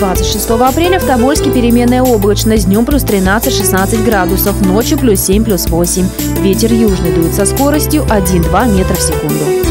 26 апреля в Тобольске переменная облачность. Днем плюс 13-16 градусов, ночью плюс 7, плюс 8. Ветер южный дует со скоростью 1-2 метра в секунду.